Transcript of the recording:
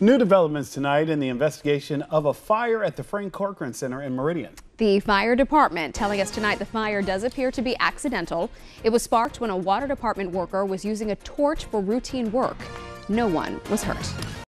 New developments tonight in the investigation of a fire at the Frank Cochran Center in Meridian. The fire department telling us tonight the fire does appear to be accidental. It was sparked when a water department worker was using a torch for routine work. No one was hurt.